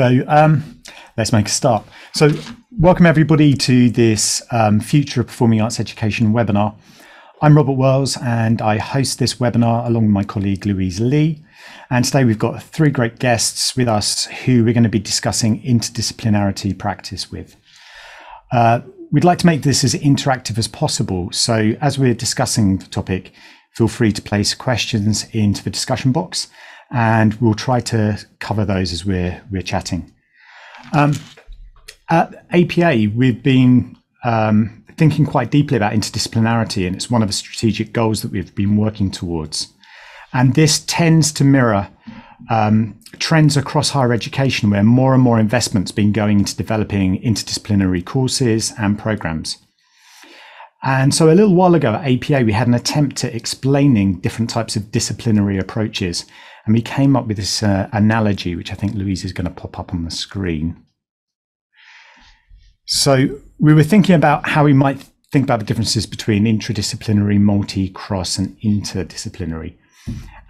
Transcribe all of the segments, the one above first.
So um, let's make a start. So welcome everybody to this um, Future of Performing Arts Education webinar. I'm Robert Wells and I host this webinar along with my colleague Louise Lee. And today we've got three great guests with us who we're going to be discussing interdisciplinarity practice with. Uh, we'd like to make this as interactive as possible. So as we're discussing the topic, feel free to place questions into the discussion box and we'll try to cover those as we're, we're chatting. Um, at APA, we've been um, thinking quite deeply about interdisciplinarity, and it's one of the strategic goals that we've been working towards. And this tends to mirror um, trends across higher education where more and more investment's been going into developing interdisciplinary courses and programs. And so a little while ago at APA, we had an attempt at explaining different types of disciplinary approaches. And we came up with this uh, analogy, which I think Louise is going to pop up on the screen. So we were thinking about how we might think about the differences between interdisciplinary, multi, cross, and interdisciplinary.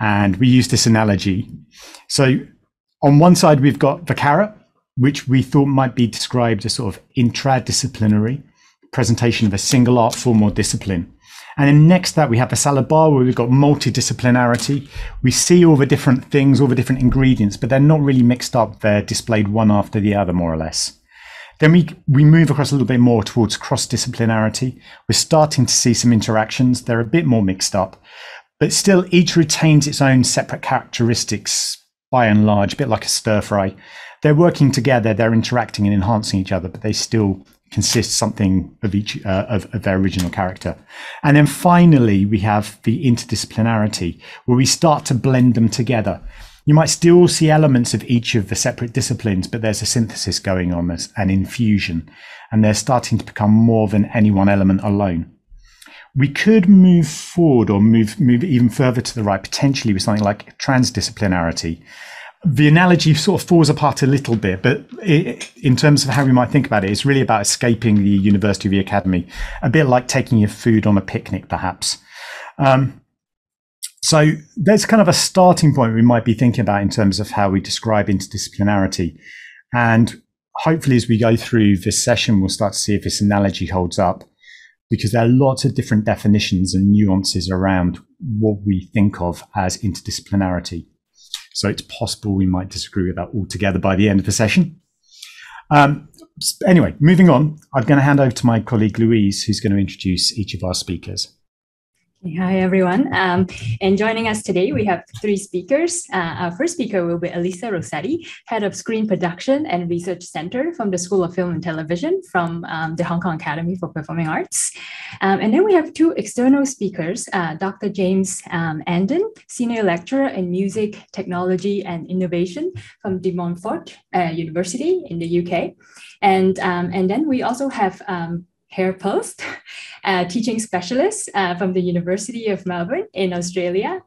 And we used this analogy. So on one side, we've got the carrot, which we thought might be described as sort of intradisciplinary presentation of a single art form or discipline. And then next that, we have the salad bar where we've got multidisciplinarity. We see all the different things, all the different ingredients, but they're not really mixed up. They're displayed one after the other, more or less. Then we, we move across a little bit more towards cross disciplinarity. We're starting to see some interactions. They're a bit more mixed up, but still each retains its own separate characteristics by and large, a bit like a stir fry. They're working together, they're interacting and enhancing each other, but they still consist something of each uh, of, of, their original character. And then finally, we have the interdisciplinarity, where we start to blend them together. You might still see elements of each of the separate disciplines, but there's a synthesis going on as an infusion, and they're starting to become more than any one element alone. We could move forward or move move even further to the right, potentially with something like transdisciplinarity, the analogy sort of falls apart a little bit, but it, in terms of how we might think about it, it's really about escaping the university or the academy, a bit like taking your food on a picnic, perhaps. Um, so there's kind of a starting point we might be thinking about in terms of how we describe interdisciplinarity. And hopefully, as we go through this session, we'll start to see if this analogy holds up, because there are lots of different definitions and nuances around what we think of as interdisciplinarity. So it's possible we might disagree with that altogether by the end of the session. Um, anyway, moving on, I'm going to hand over to my colleague Louise, who's going to introduce each of our speakers. Hi, everyone. Um, and joining us today, we have three speakers. Uh, our first speaker will be Elissa Rosati, Head of Screen Production and Research Center from the School of Film and Television from um, the Hong Kong Academy for Performing Arts. Um, and then we have two external speakers, uh, Dr. James um, Andean, Senior Lecturer in Music, Technology and Innovation from De Montfort uh, University in the UK. And, um, and then we also have Hare Post, a teaching specialist uh, from the University of Melbourne in Australia.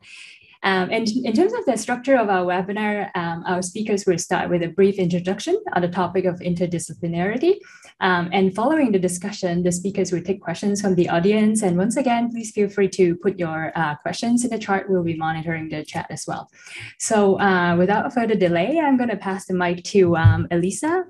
Um, and in terms of the structure of our webinar, um, our speakers will start with a brief introduction on the topic of interdisciplinarity. Um, and following the discussion, the speakers will take questions from the audience. And once again, please feel free to put your uh, questions in the chart. We'll be monitoring the chat as well. So uh, without further delay, I'm going to pass the mic to um, Elissa.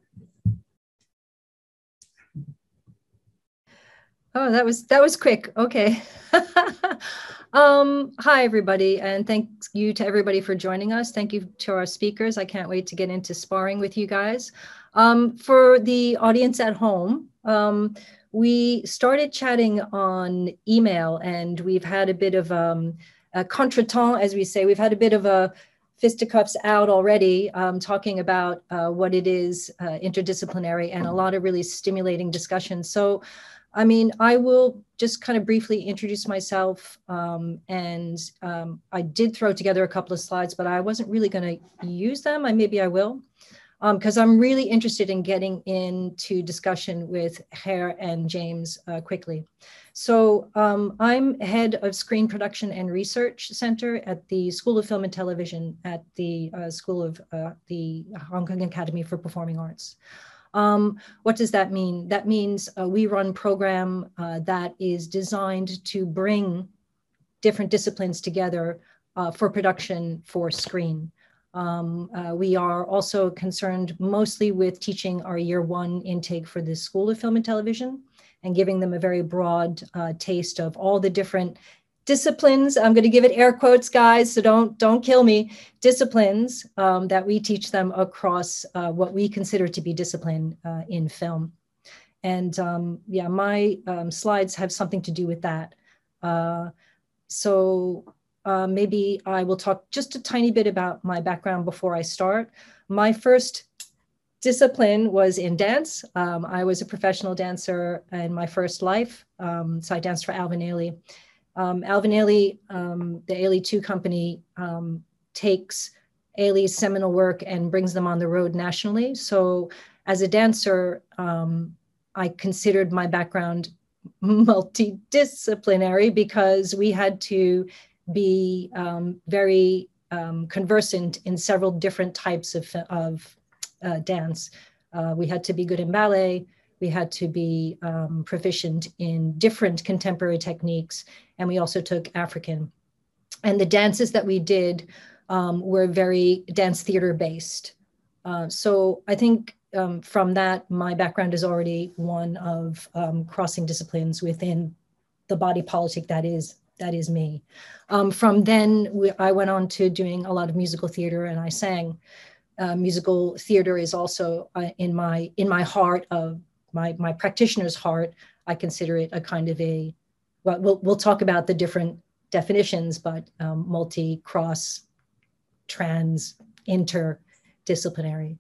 Oh, that was that was quick. Okay. um, hi everybody, and thank you to everybody for joining us. Thank you to our speakers. I can't wait to get into sparring with you guys. Um, for the audience at home, um, we started chatting on email, and we've had a bit of um, a contretemps, as we say. We've had a bit of a fisticuffs out already, um, talking about uh, what it is uh, interdisciplinary, and a lot of really stimulating discussions. So. I mean, I will just kind of briefly introduce myself. Um, and um, I did throw together a couple of slides, but I wasn't really going to use them. I maybe I will, because um, I'm really interested in getting into discussion with Hare and James uh, quickly. So um, I'm head of Screen Production and Research Center at the School of Film and Television at the uh, School of uh, the Hong Kong Academy for Performing Arts. Um, what does that mean? That means uh, we run program uh, that is designed to bring different disciplines together uh, for production for screen. Um, uh, we are also concerned mostly with teaching our year one intake for the School of Film and Television and giving them a very broad uh, taste of all the different disciplines i'm going to give it air quotes guys so don't don't kill me disciplines um, that we teach them across uh, what we consider to be discipline uh, in film. And um, yeah my um, slides have something to do with that. Uh, so uh, maybe i will talk just a tiny bit about my background before i start. My first discipline was in dance. Um, i was a professional dancer in my first life. Um, so i danced for alvin ailey um, Alvin Ailey, um, the Ailey 2 company, um, takes Ailey's seminal work and brings them on the road nationally. So, as a dancer, um, I considered my background multidisciplinary because we had to be um, very um, conversant in several different types of, of uh, dance. Uh, we had to be good in ballet, we had to be um, proficient in different contemporary techniques, and we also took African. And the dances that we did um, were very dance theater based. Uh, so I think um, from that, my background is already one of um, crossing disciplines within the body politic that is that is me. Um, from then, we, I went on to doing a lot of musical theater, and I sang. Uh, musical theater is also uh, in my in my heart of my my practitioner's heart, I consider it a kind of a well, we'll, we'll talk about the different definitions, but um, multi, cross, trans, interdisciplinary.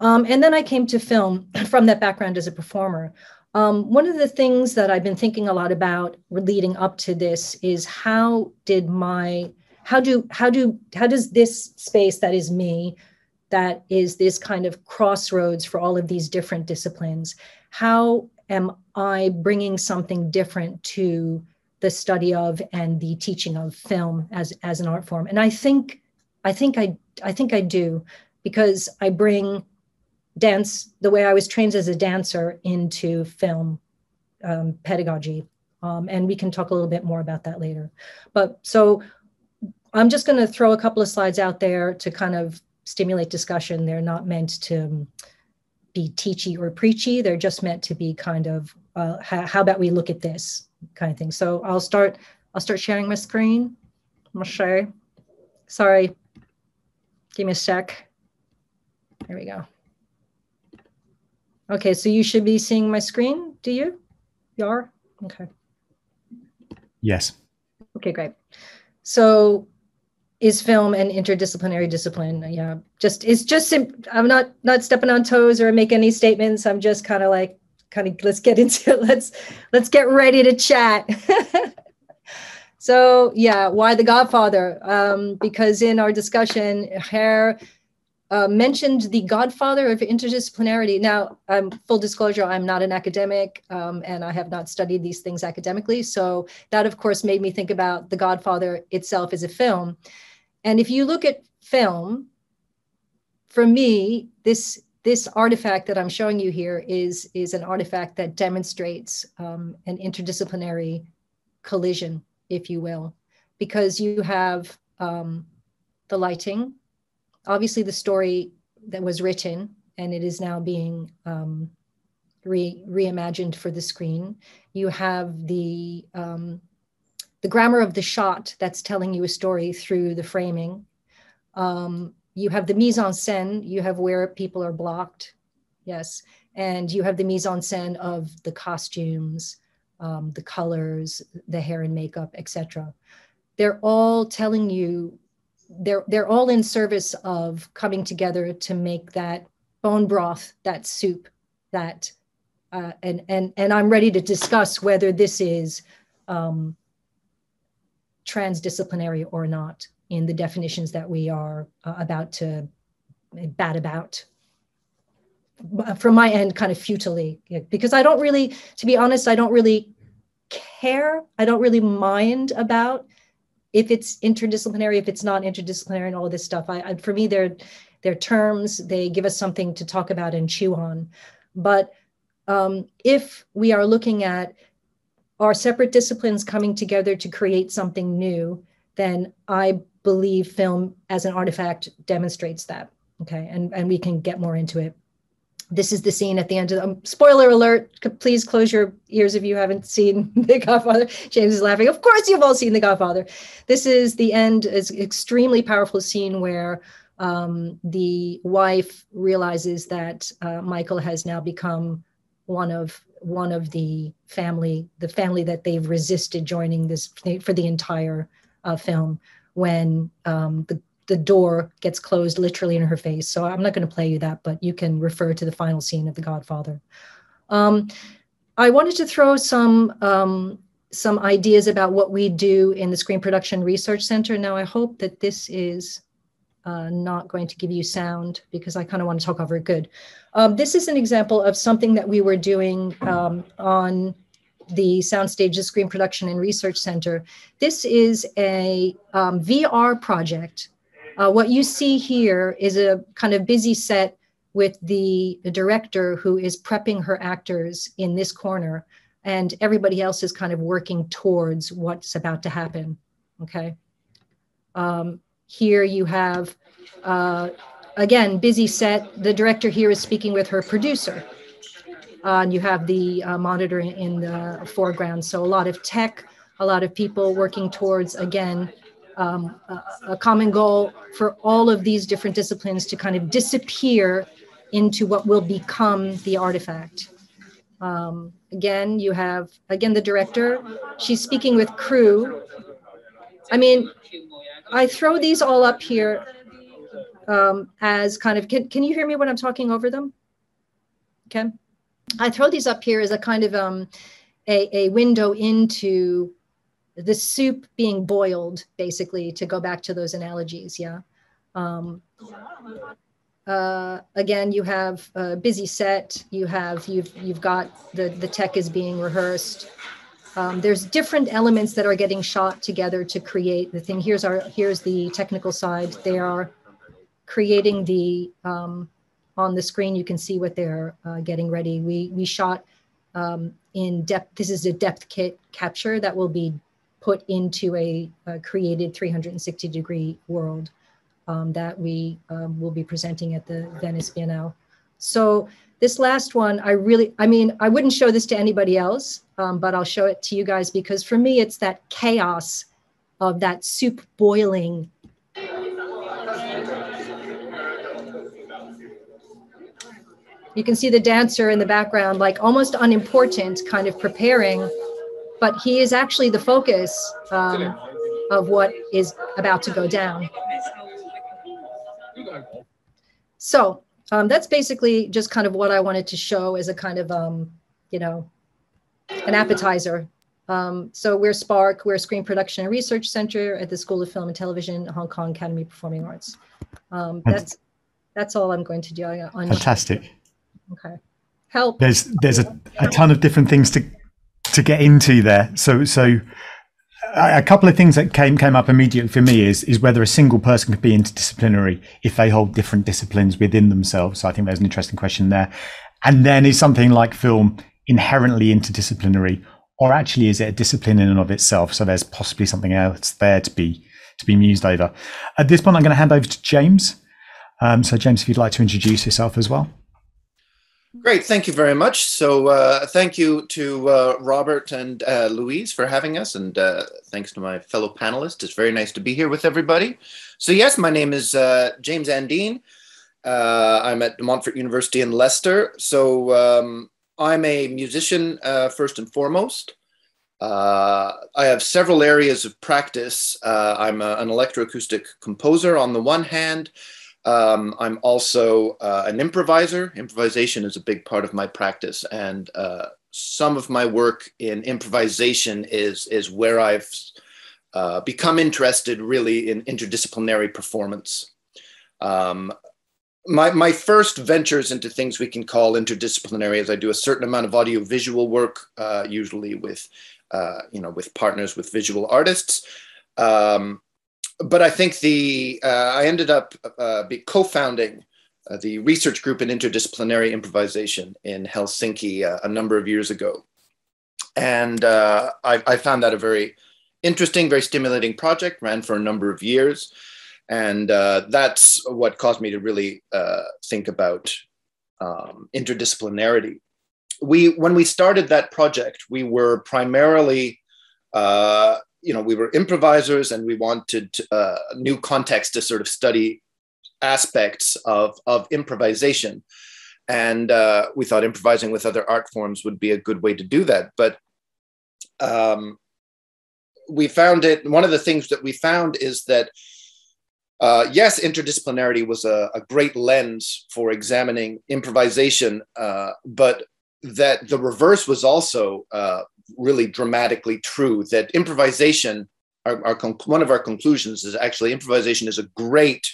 Um, and then I came to film from that background as a performer. Um, one of the things that I've been thinking a lot about leading up to this is how did my how do how do how does this space that is me that is this kind of crossroads for all of these different disciplines how am I bringing something different to the study of and the teaching of film as as an art form? And I think I think I I think I do because I bring dance the way I was trained as a dancer into film um, pedagogy. Um, and we can talk a little bit more about that later. But so I'm just going to throw a couple of slides out there to kind of stimulate discussion. They're not meant to be teachy or preachy. They're just meant to be kind of uh, how, how, about we look at this kind of thing. So I'll start. I'll start sharing my screen. I'm gonna share. Sorry. Give me a sec. There we go. Okay, so you should be seeing my screen. Do you? You are? Okay. Yes. Okay, great. So is film an interdisciplinary discipline? Yeah just it's just i'm not not stepping on toes or make any statements. I'm just kind of like kind of let's get into it. Let's let's get ready to chat. So yeah why the godfather? Um, because in our discussion hare uh, mentioned the godfather of interdisciplinarity. Now um, full disclosure i'm not an academic um, and i have not studied these things academically. So that of course made me think about the godfather itself as a film and if you look at film, for me, this this artifact that I'm showing you here is is an artifact that demonstrates um, an interdisciplinary collision, if you will, because you have um, the lighting, obviously the story that was written and it is now being um, re reimagined for the screen. You have the um, the grammar of the shot that's telling you a story through the framing. Um, you have the mise en scène, you have where people are blocked, yes, and you have the mise en scène of the costumes, um, the colors, the hair and makeup, etc. They're all telling you, they're they're all in service of coming together to make that bone broth, that soup, that, uh, and and and I'm ready to discuss whether this is. Um, transdisciplinary or not in the definitions that we are uh, about to bat about. From my end kind of futilely because i don't really to be honest i don't really care. I don't really mind about if it's interdisciplinary if it's not interdisciplinary and all this stuff. I, I for me they're they're terms. They give us something to talk about and chew on. But um, if we are looking at are separate disciplines coming together to create something new, then I believe film as an artifact demonstrates that. Okay, and, and we can get more into it. This is the scene at the end of the um, spoiler alert. Please close your ears if you haven't seen The Godfather. James is laughing. Of course, you've all seen The Godfather. This is the end, is extremely powerful scene where um, the wife realizes that uh, Michael has now become one of one of the family, the family that they've resisted joining this for the entire uh, film when um, the the door gets closed literally in her face. So I'm not going to play you that, but you can refer to the final scene of The Godfather. Um, I wanted to throw some um, some ideas about what we do in the Screen Production Research Center. Now, I hope that this is uh, not going to give you sound because I kind of want to talk over it good. Um, this is an example of something that we were doing um, on the Soundstages Screen Production and Research Center. This is a um, VR project. Uh, what you see here is a kind of busy set with the, the director who is prepping her actors in this corner, and everybody else is kind of working towards what's about to happen. Okay. Um, here you have, uh, again, busy set. The director here is speaking with her producer. Uh, and you have the uh, monitor in the foreground. So a lot of tech, a lot of people working towards, again, um, a, a, common goal for all of these different disciplines to kind of disappear into what will become the artifact. Um, again, you have, again, the director, she's speaking with crew. I mean, I throw these all up here um, as kind of, can, can you hear me when I'm talking over them? Okay. I throw these up here as a kind of um, a, a window into the soup being boiled, basically, to go back to those analogies. Yeah. Um, uh, again, you have a busy set. You have you've you've got the the tech is being rehearsed. Um, there's different elements that are getting shot together to create the thing. Here's our here's the technical side. They are creating the um, on the screen. You can see what they're uh, getting ready. We we shot um, in depth. This is a Depthkit capture that will be put into a, a created 360 degree world um, that we um, will be presenting at the Venice Biennale. So this last one, I really, I mean, I wouldn't show this to anybody else, um, but I'll show it to you guys because for me, it's that chaos of that soup boiling. You can see the dancer in the background, like almost unimportant, kind of preparing, but he is actually the focus um, of what is about to go down. So um, that's basically just kind of what I wanted to show as a kind of, um, you know, an appetizer. Um, so we're Spark, we're a Screen Production and Research Center at the School of Film and Television, Hong Kong Academy of Performing Arts. Um, that's that's all I'm going to do. On Fantastic. Okay. Help. There's there's a, a ton of different things to to get into there. So so a couple of things that came came up immediately for me is is whether a single person could be interdisciplinary if they hold different disciplines within themselves. So I think there's an interesting question there. And then is something like film inherently interdisciplinary, or actually is it a discipline in and of itself? So there's possibly something else there to be to be mused over. At this point, I'm going to hand over to James. Um, so James, if you'd like to introduce yourself as well. Great, thank you very much. So, uh, thank you to uh, Robert and uh, Louise for having us, and uh, thanks to my fellow panelists. It's very nice to be here with everybody. So, yes, my name is uh, James Andean. Uh, I'm at Montfort University in Leicester. So, um, I'm a musician first and foremost. I have several areas of practice. I'm a, an electroacoustic composer on the one hand. Um, I'm also uh, an improviser. Improvisation is a big part of my practice, and uh, some of my work in improvisation is is where I've uh, become interested really in interdisciplinary performance. Um, my, my first ventures into things we can call interdisciplinary is I do a certain amount of audio visual work, uh, usually with, uh, you know, with partners with visual artists. Um, but I think the uh, I ended up uh, co-founding uh, the research group in interdisciplinary improvisation in Helsinki uh, a number of years ago, and uh, I, I, found that a very interesting, very stimulating project, ran for a number of years. And uh, that's what caused me to really think about um, interdisciplinarity. We, when we started that project, we were primarily, you know, we were improvisers and we wanted uh, new context to sort of study aspects of, of improvisation. And uh, we thought improvising with other art forms would be a good way to do that. But um, we found it, one of the things that we found is that uh, yes, interdisciplinarity was a, a, great lens for examining improvisation, uh, but that the reverse was also uh, really dramatically true. That improvisation, our, our one of our conclusions is actually improvisation is a great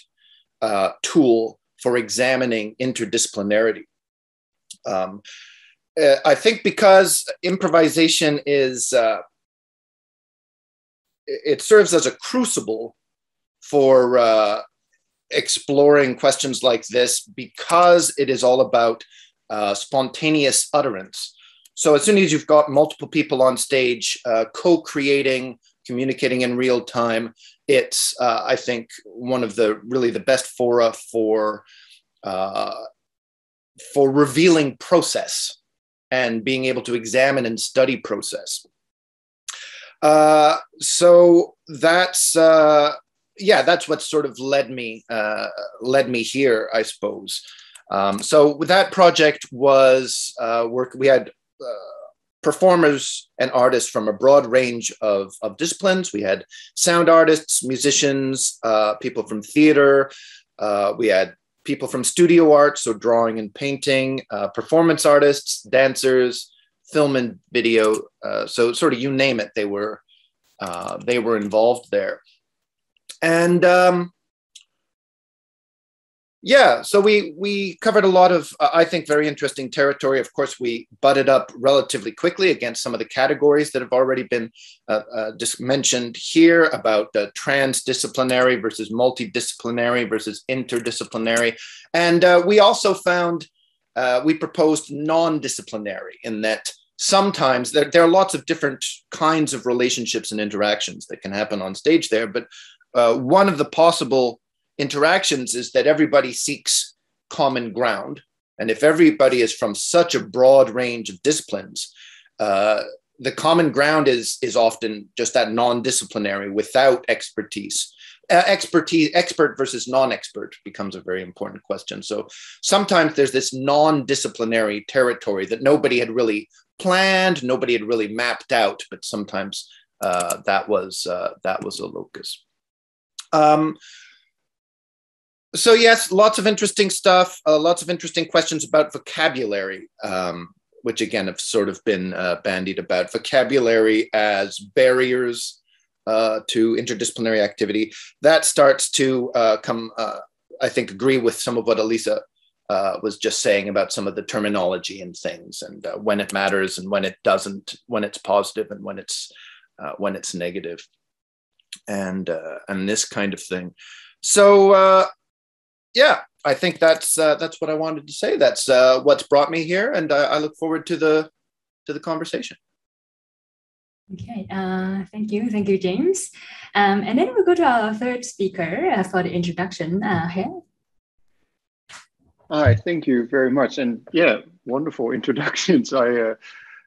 uh, tool for examining interdisciplinarity. Um, uh, I think because improvisation is uh, it serves as a crucible for uh, exploring questions like this because it is all about uh, spontaneous utterance. So as soon as you've got multiple people on stage uh, co-creating, communicating in real time, it's uh, I think one of the really the best fora for uh, for revealing process and being able to examine and study process. Uh, so that's uh, yeah, that's what sort of led me uh, led me here, I suppose. Um, so with that project was uh, work. We had performers and artists from a broad range of, of disciplines. We had sound artists, musicians, uh, people from theater. Uh, we had people from studio art, so drawing and painting, uh, performance artists, dancers, film and video. Uh, so sort of you name it, they were they were involved there. And um, yeah, so we we covered a lot of uh, I think very interesting territory. Of course, we butted up relatively quickly against some of the categories that have already been uh, uh, just mentioned here about transdisciplinary versus multidisciplinary versus interdisciplinary, and uh, we also found uh, we proposed non-disciplinary in that sometimes there, there are lots of different kinds of relationships and interactions that can happen on stage there, but uh, one of the possible interactions is that everybody seeks common ground. And if everybody is from such a broad range of disciplines, uh, the common ground is, is often just that non disciplinary without expertise. Uh, expertise, expert versus non expert becomes a very important question. So sometimes there's this non disciplinary territory that nobody had really planned, nobody had really mapped out, but sometimes uh, that was uh, that was a locus. Um, so yes, lots of interesting stuff, uh, lots of interesting questions about vocabulary, um, which again have sort of been uh, bandied about. Vocabulary as barriers uh, to interdisciplinary activity. That starts to uh, come, uh, I think, agree with some of what Elissa uh, was just saying about some of the terminology and things, and when it matters and when it doesn't, when it's positive and when it's when it's negative and and this kind of thing. So uh, yeah, I think that's uh, that's what I wanted to say. That's uh, what's brought me here, and I, I look forward to the to the conversation. Okay, uh, thank you, thank you, James. Um, and then we'll go to our third speaker uh, for the introduction. Uh, here. Hi, thank you very much, and yeah, wonderful introductions. I uh,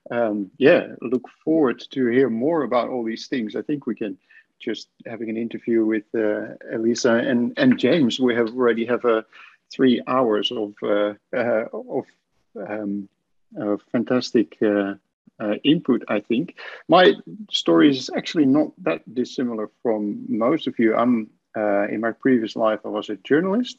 um, yeah look forward to hear more about all these things. I think we can just having an interview with uh, Elissa and, and James, we have already have a uh, three hours of uh, uh, of um, fantastic uh, uh, input. I think my story is actually not that dissimilar from most of you. I'm in my previous life I was a journalist,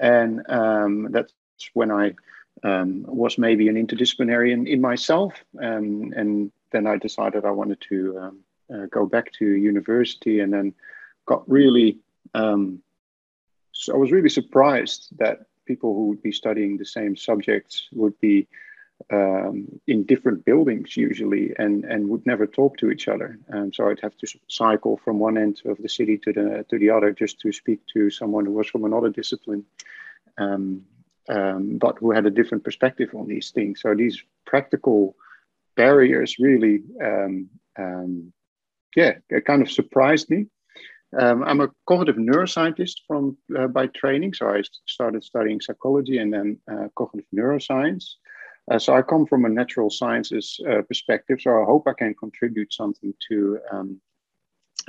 and um, that's when I um, was maybe an interdisciplinarian in myself, um, and then I decided I wanted to um, uh, go back to university and then got really um, so i was really surprised that people who would be studying the same subjects would be um, in different buildings usually and and would never talk to each other. Um, so i'd have to cycle from one end of the city to the to the other just to speak to someone who was from another discipline um, um but who had a different perspective on these things. So these practical barriers really um, um, yeah, it kind of surprised me. Um, I'm a cognitive neuroscientist from uh, by training, so I started studying psychology and then uh, cognitive neuroscience. Uh, so I come from a natural sciences uh, perspective, so I hope I can contribute something to um,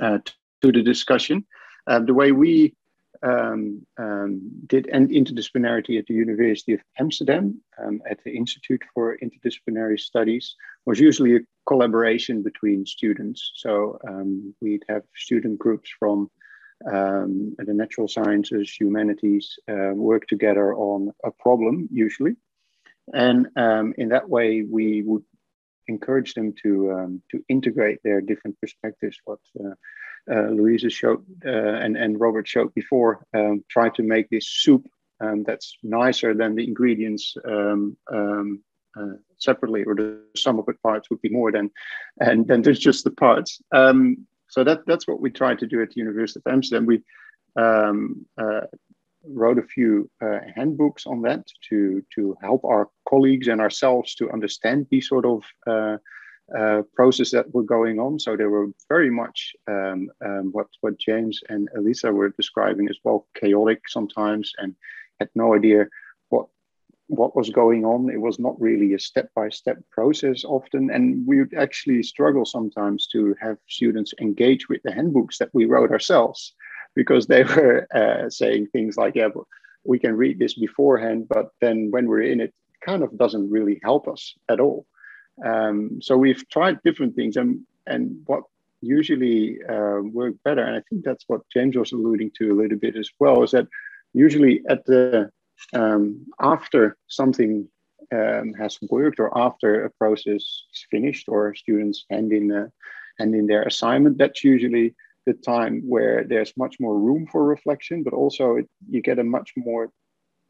uh, to the discussion. Um, the way we um, um, did interdisciplinarity at the University of Amsterdam um, at the Institute for Interdisciplinary Studies was usually a collaboration between students. So um, we'd have student groups from um, the natural sciences, humanities, uh, work together on a problem usually. And in that way, we would encourage them to, to integrate their different perspectives, what uh, uh, Louisa showed uh, and, and Robert showed before, um, try to make this soup um, that's nicer than the ingredients um, um, uh, separately, or the sum of the parts would be more than, and then there's just the parts. Um, so that that's what we try to do at the University of Amsterdam. We um, uh, wrote a few uh, handbooks on that to to help our colleagues and ourselves to understand these sort of uh, process that were going on. So they were very much um, um, what what James and Elissa were describing as well, chaotic sometimes, and had no idea what what was going on. It was not really a step by step process often, and we would actually struggle sometimes to have students engage with the handbooks that we wrote ourselves, because they were uh, saying things like, "Yeah, we can read this beforehand, but then when we're in it kind of doesn't really help us at all." Um, so we've tried different things, and and what usually uh, work better, and I think that's what James was alluding to a little bit as well, is that usually at the um, after something um, has worked or after a process is finished or students hand in a, hand in their assignment, that's usually the time where there's much more room for reflection, but also it, you get a much more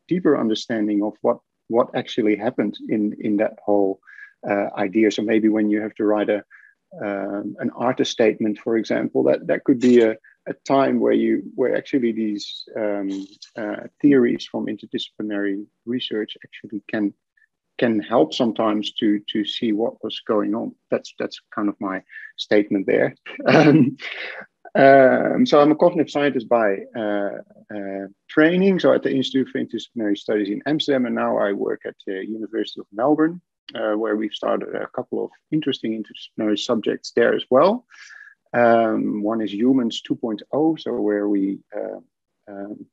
deeper understanding of what what actually happened in in that whole uh, idea. So maybe when you have to write a um, an artist statement, for example, that that could be a, a time where you where actually these um, uh, theories from interdisciplinary research actually can can help sometimes to to see what was going on. That's that's kind of my statement there. um, um, so I'm a cognitive scientist by uh, uh, training. So at the Institute for Interdisciplinary Studies in Amsterdam, and now I work at the University of Melbourne uh, where we've started a couple of interesting interdisciplinary subjects there as well. Um, one is Humans 2.0, so where we uh, um,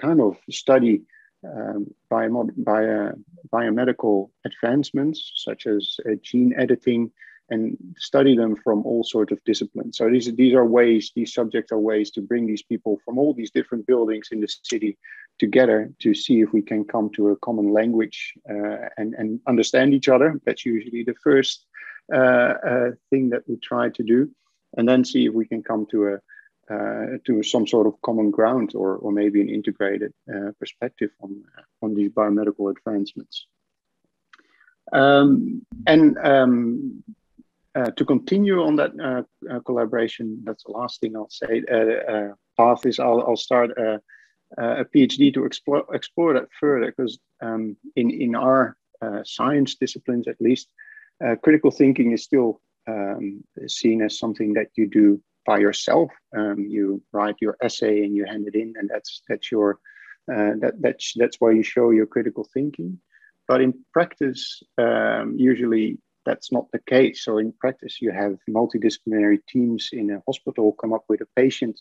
kind of study um, bio- biomedical advancements such as uh, gene editing and study them from all sorts of disciplines. So these, these are ways, these subjects are ways to bring these people from all these different buildings in the city together to see if we can come to a common language uh, and, and understand each other. That's usually the first uh, uh, thing that we try to do. And then see if we can come to a uh, to some sort of common ground or, or maybe an integrated uh, perspective on, on these biomedical advancements. Um, and um, uh, to continue on that uh, uh, collaboration, that's the last thing I'll say. Uh, uh, path is I'll, I'll start a, a, PhD to explore explore that further because um, in in our science disciplines, at least, critical thinking is still um, seen as something that you do by yourself. Um, you write your essay and you hand it in, and that's that's your that that's that's why you show your critical thinking. But in practice, um, usually that's not the case. So in practice, you have multidisciplinary teams in a hospital come up with a patient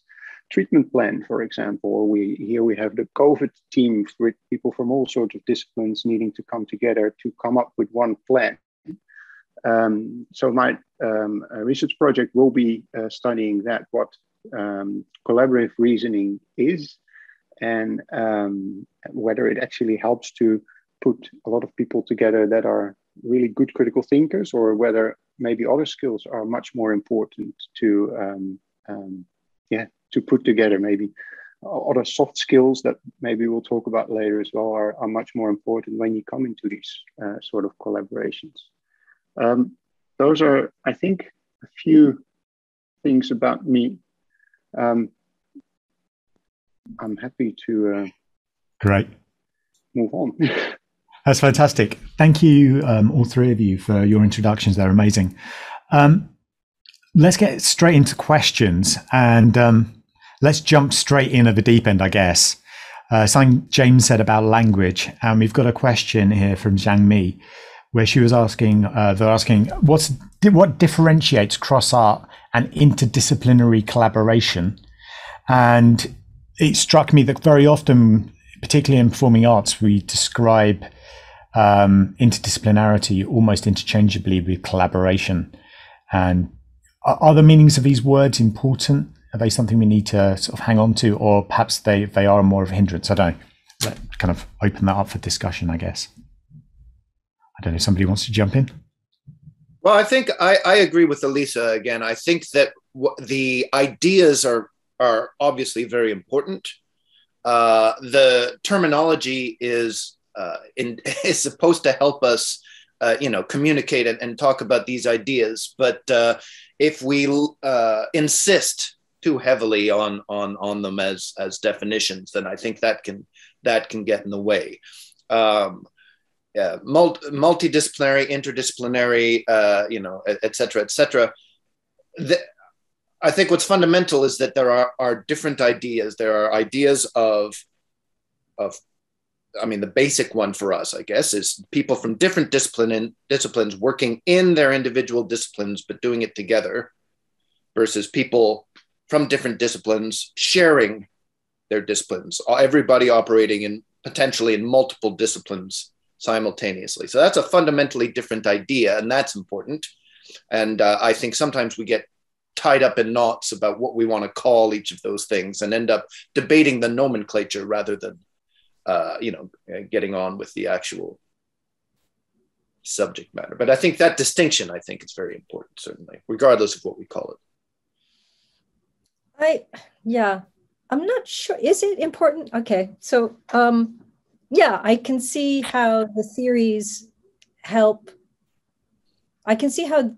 treatment plan, for example. We here we have the COVID team with people from all sorts of disciplines needing to come together to come up with one plan. Um, so my um, research project will be uh, studying that what um, collaborative reasoning is and um, whether it actually helps to put a lot of people together that are really good critical thinkers or whether maybe other skills are much more important to um, um, yeah to put together maybe other soft skills that maybe we'll talk about later as well are, are much more important when you come into these uh, sort of collaborations um, those are i think a few things about me um, i'm happy to uh, great move on That's fantastic. Thank you, um, all three of you, for your introductions. They're amazing. Um, let's get straight into questions and um, let's jump straight in at the deep end, I guess. Uh, something James said about language, and we've got a question here from Zhang Mi, where she was asking, uh, they're asking, what's what differentiates cross art and interdisciplinary collaboration? And it struck me that very often, particularly in performing arts, we describe um, interdisciplinarity almost interchangeably with collaboration. And are, are the meanings of these words important? Are they something we need to sort of hang on to, or perhaps they, they are more of a hindrance? I don't know. Let kind of open that up for discussion, I guess. I don't know. If somebody wants to jump in. Well, I think I, I agree with Elissa again. I think that w- the ideas are are obviously very important. Uh, the terminology is uh, in, is supposed to help us, uh, you know, communicate and, and, talk about these ideas. But uh, if we uh, insist too heavily on on on them as as definitions, then I think that can that can get in the way. Um, yeah, multi- multidisciplinary, interdisciplinary, uh, you know, et cetera, et cetera. The, I think what's fundamental is that there are, are different ideas. There are ideas of, of, I mean, the basic one for us, I guess, is people from different discipline in, disciplines working in their individual disciplines, but doing it together, versus people from different disciplines sharing their disciplines. Everybody operating in potentially in multiple disciplines simultaneously. So that's a fundamentally different idea, and that's important. And uh, I think sometimes we get tied up in knots about what we want to call each of those things and end up debating the nomenclature rather than, uh, you know, getting on with the actual subject matter. But I think that distinction, I think, is very important, certainly, regardless of what we call it. I, yeah, I'm not sure. Is it important? Okay, so um, yeah, I can see how the theories help. I can see how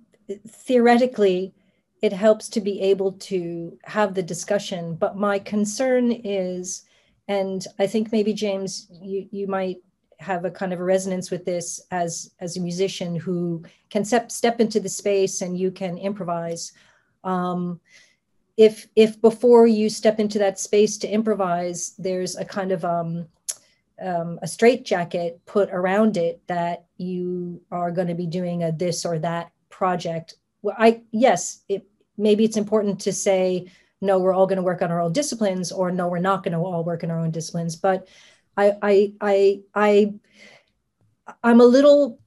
theoretically it helps to be able to have the discussion. But my concern is, and I think maybe James, you you might have a kind of a resonance with this as as a musician who can step step into the space and you can improvise. Um, if if before you step into that space to improvise, there's a kind of um, um, a straitjacket put around it that you are going to be doing a this or that project. Well, I yes, it maybe it's important to say no, we're all going to work on our own disciplines, or no, we're not going to all work in our own disciplines. But I I I I I'm a little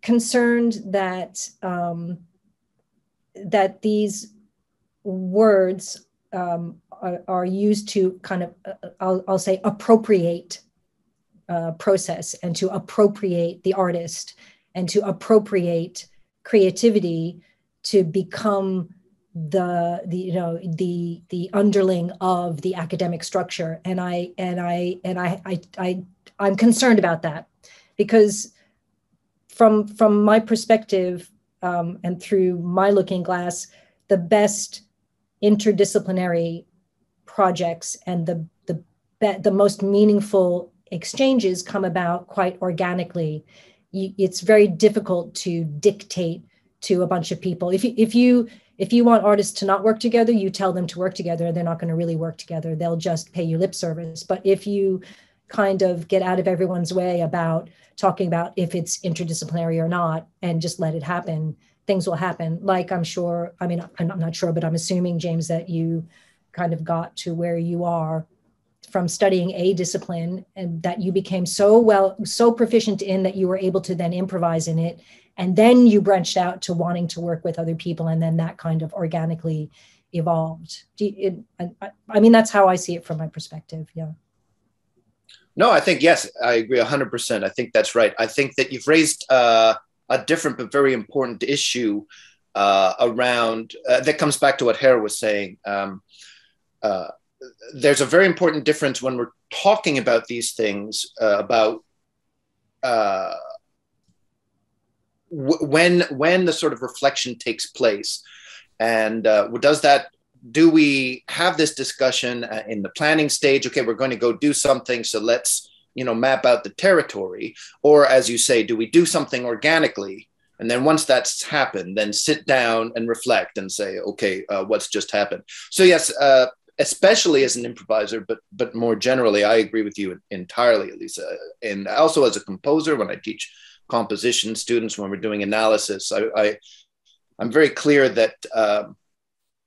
concerned that um, that these words um, are, are, used to kind of uh, I'll, I'll say appropriate uh, process and to appropriate the artist and to appropriate creativity to become the the you know the the underling of the academic structure. And i and i and i i, I i'm concerned about that because from from my perspective um, and through my looking glass the best interdisciplinary projects and the the the most meaningful exchanges come about quite organically. You, it's very difficult to dictate to a bunch of people. If you if you if you want artists to not work together, you tell them to work together. They're not going to really work together. They'll just pay you lip service. But if you kind of get out of everyone's way about talking about if it's interdisciplinary or not and just let it happen, things will happen. Like I'm sure, I mean, I'm not sure, but I'm assuming, James, that you kind of got to where you are from studying a discipline and that you became so well so proficient in that you were able to then improvise in it and then you branched out to wanting to work with other people and then that kind of organically evolved. You, it, I, I, mean that's how i see it from my perspective yeah. No i think yes i agree 100% i think that's right. I think that you've raised uh, a different but very important issue uh, around uh, that comes back to what Hera was saying. Um, uh, there's a very important difference when we're talking about these things uh, about uh, when when the sort of reflection takes place. And uh, does that do we have this discussion in the planning stage? Okay we're going to go do something so let's you know map out the territory or as you say do we do something organically And then once that's happened, then sit down and reflect and say, okay, uh, what's just happened? So yes, uh, especially as an improviser, but but more generally, I agree with you entirely, Elissa. And also as a composer, when I teach composition students, when we're doing analysis, I, I am very clear that um,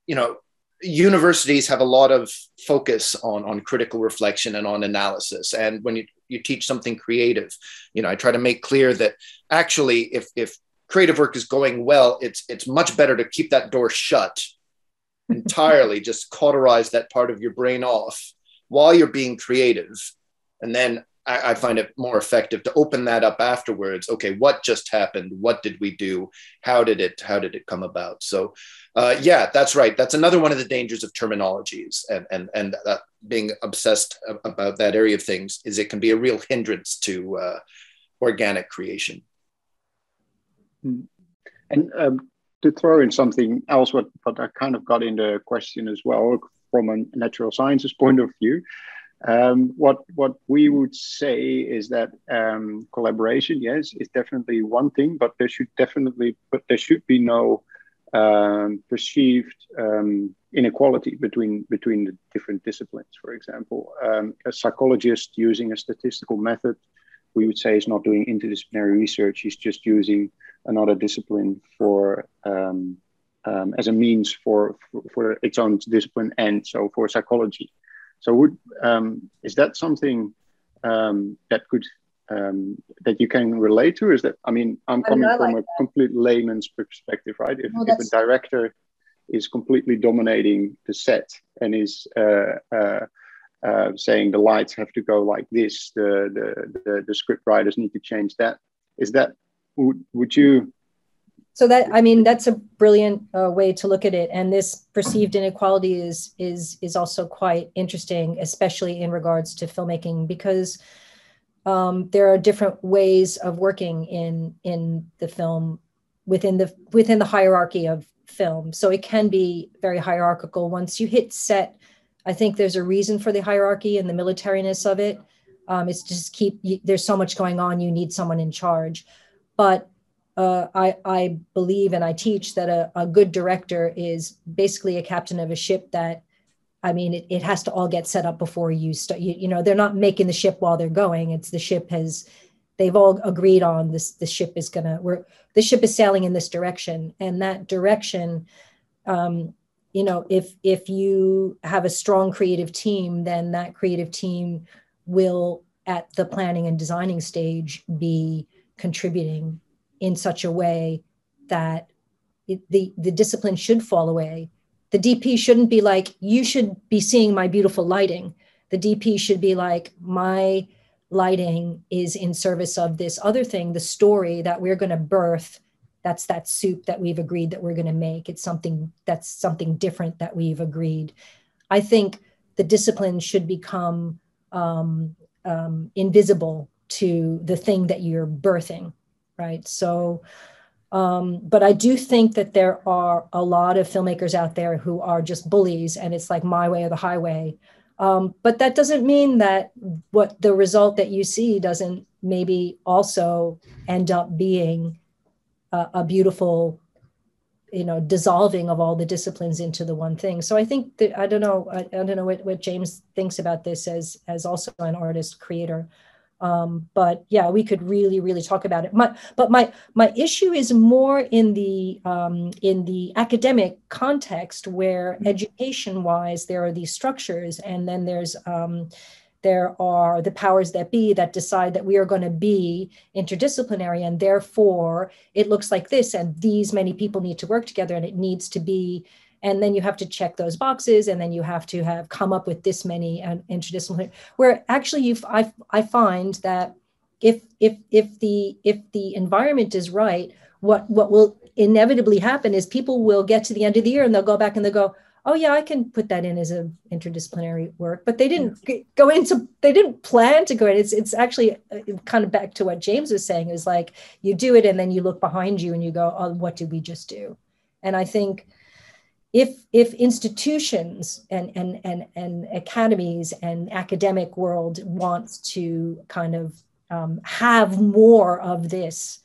you know universities have a lot of focus on on critical reflection and on analysis. And when you you teach something creative, you know, I try to make clear that actually, if if creative work is going well, it's it's much better to keep that door shut entirely just cauterize that part of your brain off while you're being creative. And then I, I, find it more effective to open that up afterwards. Okay, what just happened? What did we do? How did it, how did it come about? So uh, yeah, that's right. That's another one of the dangers of terminologies and, and, and uh, being obsessed about that area of things is it can be a real hindrance to uh, organic creation. Hmm. And um, to throw in something else, what, what I kind of got in the question as well from a natural sciences point of view. Um, what what we would say is that um, collaboration, yes, is definitely one thing, but there should definitely, but there should be no um, perceived um, inequality between between the different disciplines. For example, um, a psychologist using a statistical method, we would say is not doing interdisciplinary research. He's just using another discipline for um, as a means for, for, for its own discipline and so for psychology. So would um, is that something um, that could um, that you can relate to? Is that I mean I'm coming like from a that. complete layman's perspective, right? If, if a director is completely dominating the set and is uh, uh, uh, saying the lights have to go like this, the, the the the script writers need to change that. Is that would, would you so that i mean that's a brilliant uh, way to look at it. And this perceived inequality is is is also quite interesting especially in regards to filmmaking because um, there are different ways of working in in the film within the within the hierarchy of film. So it can be very hierarchical. Once you hit set i think there's a reason for the hierarchy and the militariness of it. Um, it's just keep there's so much going on. You need someone in charge. But uh, I, I, believe and I teach that a, a, good director is basically a captain of a ship that, I mean, it, it has to all get set up before you start. You, you, know, they're not making the ship while they're going. It's the ship has, they've all agreed on this. The ship is gonna, we're, the ship is sailing in this direction, and that direction. Um, you know, if if you have a strong creative team, then that creative team will, at the planning and designing stage, be contributing in such a way that it, the the discipline should fall away. The DP shouldn't be like you should be seeing my beautiful lighting. The DP should be like my lighting is in service of this other thing, the story that we're going to birth. That's that soup that we've agreed that we're going to make. It's something that's something different that we've agreed. I think the discipline should become um, um, invisible to the thing that you're birthing right? So, um, but I do think that there are a lot of filmmakers out there who are just bullies, and it's like my way or the highway. Um, but that doesn't mean that what the result that you see doesn't maybe also end up being a, a beautiful you know dissolving of all the disciplines into the one thing so i think that i don't know i, I don't know what, what james thinks about this as as also an artist creator um, but yeah, we could really, really talk about it. My, but my my issue is more in the um, in the academic context, where mm-hmm. education-wise there are these structures, and then there's um, there are the powers that be that decide that we are going to be interdisciplinary, and therefore it looks like this, and these many people need to work together, and it needs to be and then you have to check those boxes and then you have to have come up with this many uh, interdisciplinary where actually you I, I find that if if if the if the environment is right what what will inevitably happen is people will get to the end of the year and they'll go back and they'll go oh yeah i can put that in as an interdisciplinary work but they didn't go into they didn't plan to go in. It's it's actually uh, kind of back to what james was saying is like you do it and then you look behind you and you go oh what did we just do? And i think if if institutions and and and and academies and academic world wants to kind of um, have more of this,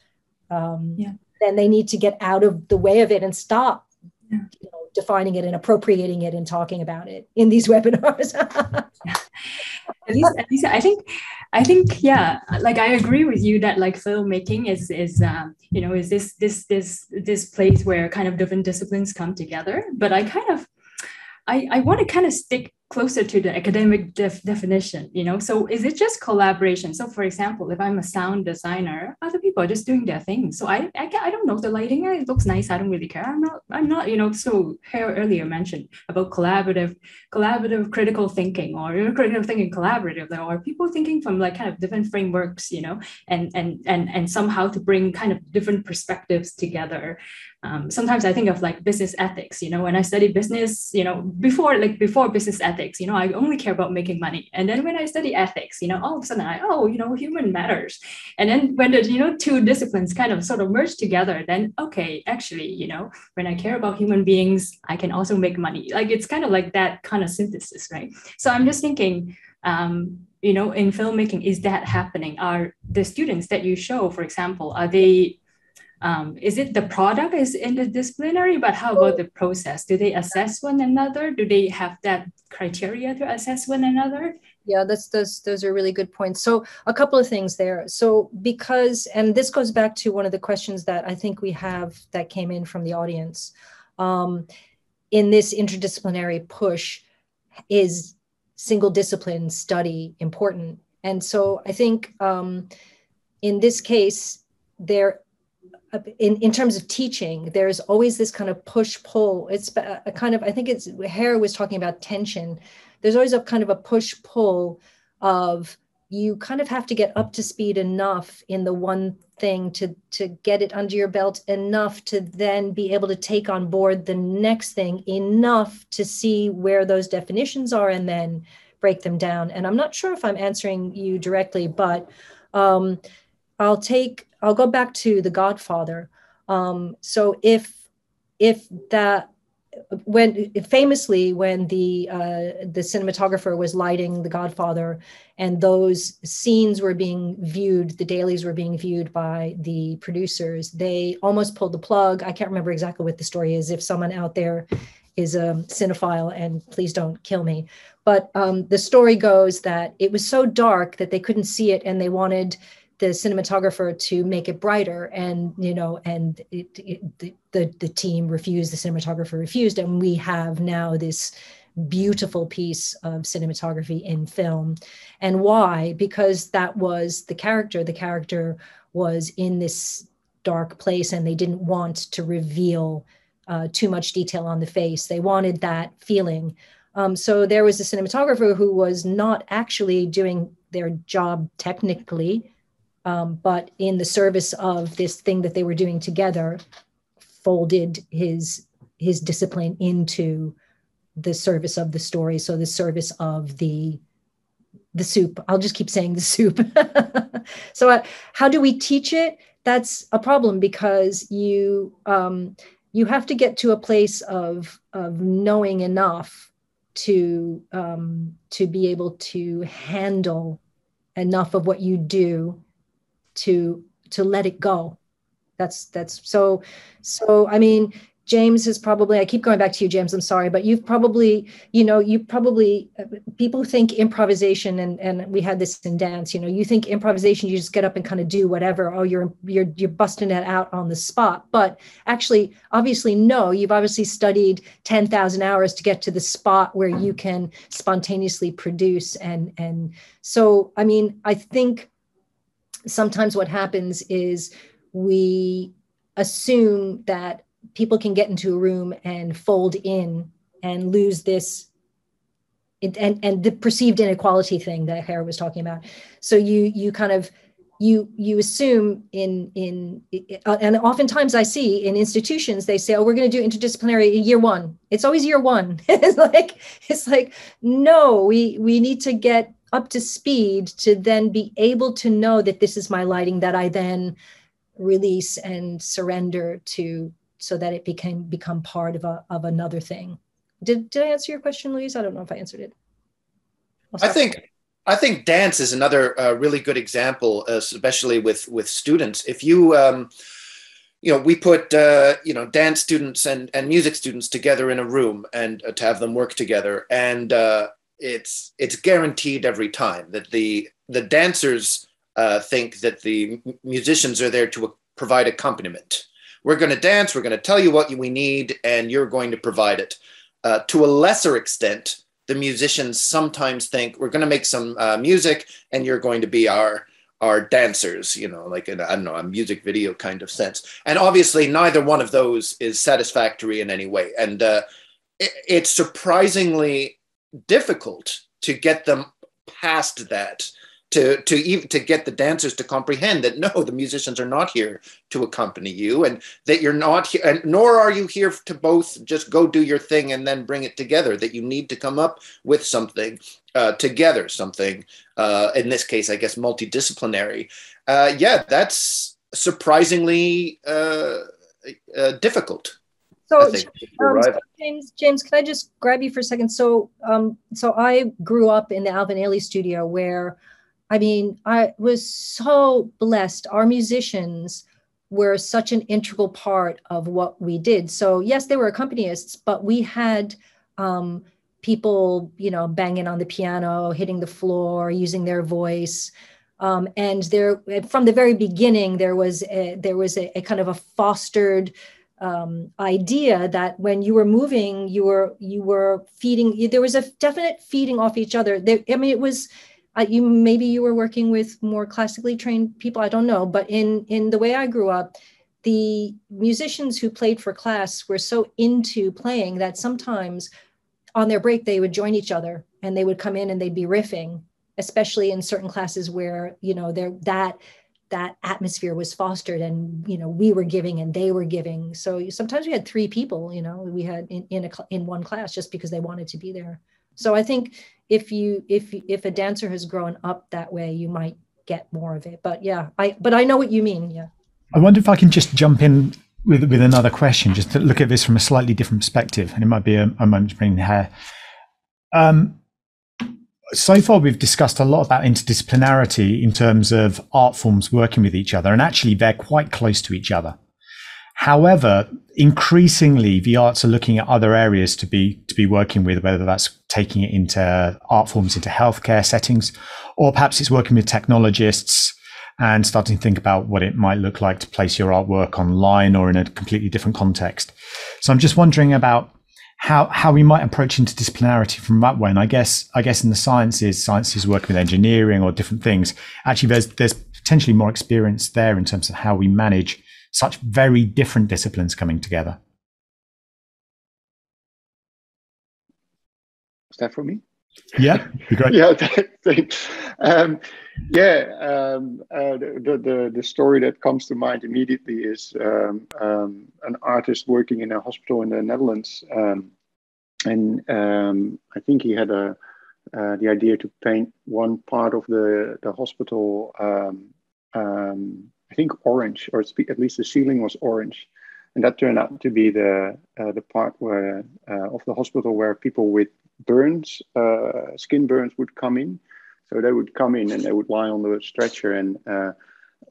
um, yeah. then they need to get out of the way of it and stop you know, defining it and appropriating it and talking about it in these webinars. at least, at least I think, I think, yeah, like I agree with you that like filmmaking is is um, you know is this this this this place where kind of different disciplines come together. But I kind of I, I want to kind of stick closer to the academic def- definition, you know? So is it just collaboration? So for example, if I'm a sound designer, other people are just doing their thing. So I, I, I don't know the lighting, it looks nice. I don't really care. I'm not, I'm not, you know, so here earlier mentioned about collaborative, collaborative critical thinking or critical thinking collaborative, or people thinking from like kind of different frameworks, you know, and, and, and, and somehow to bring kind of different perspectives together um, sometimes I think of like business ethics, you know, when I study business, you know, before like before business ethics, you know, I only care about making money. And then when I study ethics, you know, all of a sudden I, oh, you know, human matters. And then when the, you know, two disciplines kind of sort of merge together, then okay, actually, you know, when I care about human beings, I can also make money. Like it's kind of like that kind of synthesis, right? So I'm just thinking, um, you know, in filmmaking, is that happening? Are the students that you show, for example, are they um, is it the product is interdisciplinary, but how about the process? Do they assess one another? Do they have that criteria to assess one another? Yeah, that's those those are really good points. So a couple of things there. So because and this goes back to one of the questions that I think we have that came in from the audience. Um, in this interdisciplinary push, is single discipline study important? And so I think um, in this case, there in, in terms of teaching, there's always this kind of push pull. It's a kind of, I think it's, Hare was talking about tension. There's always a kind of a push pull of you kind of have to get up to speed enough in the one thing to, to get it under your belt enough to then be able to take on board the next thing enough to see where those definitions are and then break them down. And I'm not sure if I'm answering you directly, but um, I'll take I'll go back to The Godfather. Um, so if if that when famously when the uh, the cinematographer was lighting The Godfather and those scenes were being viewed, the dailies were being viewed by the producers. They almost pulled the plug. I can't remember exactly what the story is. If someone out there is a cinephile and please don't kill me but um, the story goes that it was so dark that they couldn't see it and they wanted the cinematographer to make it brighter and you know and it, it, the, the the team refused the cinematographer refused and we have now this beautiful piece of cinematography in film. And why? Because that was the character. The character was in this dark place and they didn't want to reveal uh, too much detail on the face. They wanted that feeling. Um, so there was a cinematographer who was not actually doing their job technically um, but in the service of this thing that they were doing together, folded his his discipline into the service of the story. So the service of the the soup. I'll just keep saying the soup. so uh, how do we teach it? That's a problem because you um, you have to get to a place of of knowing enough to um, to be able to handle enough of what you do to to let it go. That's that's so so i mean james is probably i keep going back to you james i'm sorry but you've probably you know you probably uh, people think improvisation and and we had this in dance you know you think improvisation you just get up and kind of do whatever oh you're you're you're busting it out on the spot but actually obviously no you've obviously studied 10,000 hours to get to the spot where you can spontaneously produce and and so i mean i think sometimes what happens is we assume that people can get into a room and fold in and lose this and and the perceived inequality thing that Hare was talking about. So you you kind of you you assume in in uh, and oftentimes I see in institutions they say oh we're going to do interdisciplinary year one. It's always year one. it's like it's like no we we need to get up to speed to then be able to know that this is my lighting that I then release and surrender to so that it became become part of a of another thing. Did did I answer your question, Louise? I don't know if I answered it. I think I think dance is another uh, really good example, especially with with students. If you um, you know, we put uh, you know dance students and and music students together in a room and uh, to have them work together, and uh, it's it's guaranteed every time that the the dancers uh, think that the musicians are there to provide accompaniment. We're going to dance. We're going to tell you what we need, and you're going to provide it. Uh, to a lesser extent, the musicians sometimes think we're going to make some uh, music, and you're going to be our our dancers, you know, like in I don't know a music video kind of sense. And obviously, neither one of those is satisfactory in any way, and uh, it, it's surprisingly difficult to get them past that to to even to get the dancers to comprehend that no the musicians are not here to accompany you and that you're not here and nor are you here to both just go do your thing and then bring it together that you need to come up with something uh, together something uh, in this case i guess multidisciplinary. Uh, yeah that's surprisingly uh, uh, difficult so, um, so, James, James, can I just grab you for a second? So, um, so I grew up in the Alvin Ailey studio, where I mean, I was so blessed. Our musicians were such an integral part of what we did. So, yes, they were accompanists, but we had um, people, you know, banging on the piano, hitting the floor, using their voice. Um, and there, from the very beginning, there was a, there was a, a kind of a fostered um, idea that when you were moving, you were you were feeding. There was a definite feeding off each other. There, I mean, it was uh, you maybe you were working with more classically trained people i don't know but in in the way i grew up the musicians who played for class were so into playing that sometimes on their break they would join each other and they would come in and they'd be riffing especially in certain classes where you know there that that atmosphere was fostered and you know we were giving and they were giving. So sometimes we had three people you know we had in in, a, in one class just because they wanted to be there. So i think if you if if a dancer has grown up that way you might get more of it. But yeah i but i know what you mean yeah. I wonder if i can just jump in with with another question just to look at this from a slightly different perspective and it might be a, a moment to bring hair um so far we've discussed a lot about interdisciplinarity in terms of art forms working with each other and actually they're quite close to each other However, increasingly the arts are looking at other areas to be to be working with, whether that's taking it into art forms into healthcare settings, or perhaps it's working with technologists and starting to think about what it might look like to place your artwork online or in a completely different context. So I'm just wondering about how how we might approach interdisciplinarity from that way. And I guess I guess in the sciences, sciences working with engineering or different things. Actually, there's there's potentially more experience there in terms of how we manage such very different disciplines coming together. Is that for me? Yeah, great. yeah, thanks. Um, yeah, um, uh, the, the, the story that comes to mind immediately is um, um an artist working in a hospital in the Netherlands, um, and um, I think he had a uh, the idea to paint one part of the the hospital I think orange, or at least the ceiling was orange, and that turned out to be the uh, the part where uh, of the hospital where people with burns, uh, skin burns, would come in. So they would come in and they would lie on the stretcher and uh,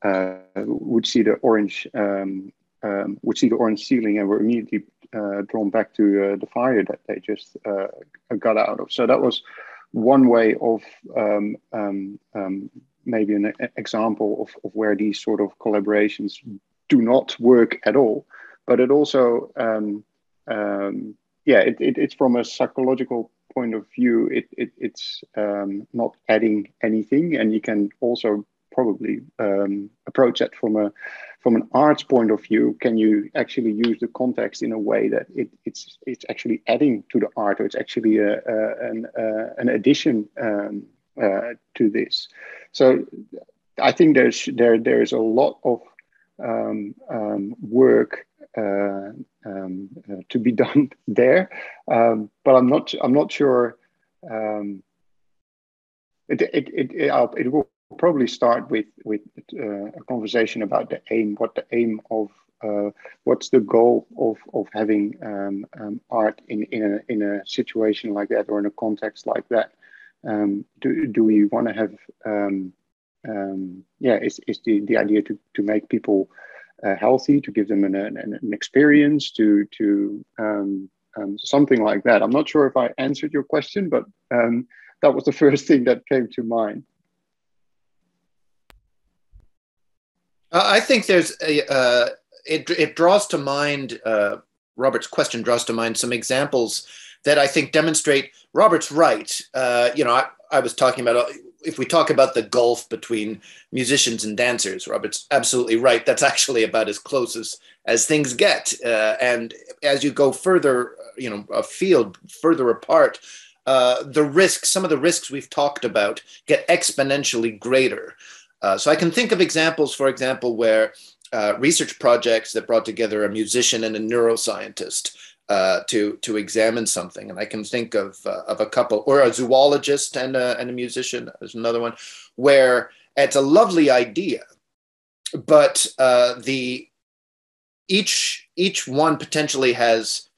uh, would see the orange um, um, would see the orange ceiling and were immediately uh, drawn back to the fire that they just got out of. So that was one way of um, um, um maybe an example of, of where these sort of collaborations do not work at all. But it also, um, um, yeah, it, it, it's from a psychological point of view, it, it it's um, not adding anything, and you can also probably um, approach that from a from an arts point of view. Can you actually use the context in a way that it, it's it's actually adding to the art, or it's actually a, a an, uh, an addition um, uh, to this. So I think there's there there is a lot of um, um, work um, uh, to be done there, um, but I'm not I'm not sure. Um, it, it, it, it, will probably start with with uh, a conversation about the aim, what the aim of uh, what's the goal of of having um, um, art in in a in a situation like that or in a context like that um, do, do we want to have um, yeah is, is the, the idea to, to make people uh, healthy, to give them an, an, an experience, to to um, um, something like that. I'm not sure if I answered your question, but um, that was the first thing that came to mind. Uh, I think there's a, uh, it, it draws to mind, uh, Robert's question draws to mind some examples that I think demonstrate Robert's right. Uh, you know, I, I was talking about if we talk about the gulf between musicians and dancers, Robert's absolutely right. That's actually about as close as, as things get. Uh, and as you go further, you know, afield, further apart, uh, the risks, some of the risks we've talked about, get exponentially greater. Uh, so I can think of examples, for example, where uh, research projects that brought together a musician and a neuroscientist uh, to to examine something. And I can think of uh, of a couple, or a zoologist and a, and a musician. There's another one where it's a lovely idea, but uh, the each each one potentially has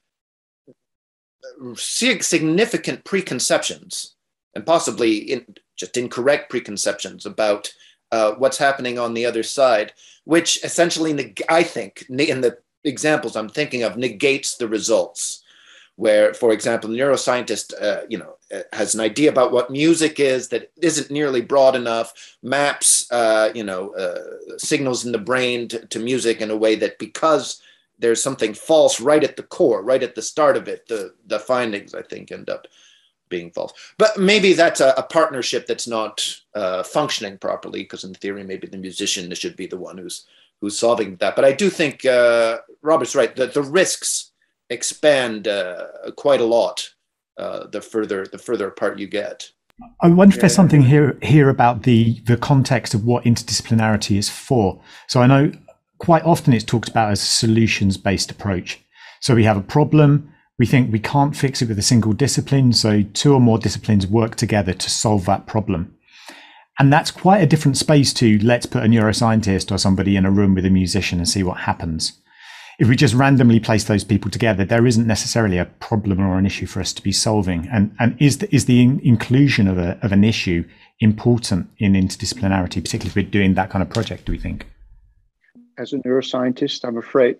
significant preconceptions and possibly in, just incorrect preconceptions about uh, what's happening on the other side, which essentially, I think, in the examples I'm thinking of negates the results. Where, for example, the neuroscientist, uh, you know, uh, has an idea about what music is that isn't nearly broad enough, maps, uh, you know, uh, signals in the brain to, to music in a way that because there's something false right at the core, right at the start of it, the the findings I think end up being false. But maybe that's a, a partnership that's not uh, functioning properly because in theory maybe the musician should be the one who's who's solving that. But I do think uh, Robert's right. that the risks expand uh, quite a lot uh, the further the further apart you get. I wonder if there's something here here about the the context of what interdisciplinarity is for. So I know quite often it's talked about as a solutions based approach. So we have a problem. We think we can't fix it with a single discipline. So two or more disciplines work together to solve that problem. And that's quite a different space to let's put a neuroscientist or somebody in a room with a musician and see what happens. If we just randomly place those people together, there isn't necessarily a problem or an issue for us to be solving. And, and is the, is the in- inclusion of, a, of an issue important in interdisciplinarity, particularly if we're doing that kind of project, do we think? As a neuroscientist, I'm afraid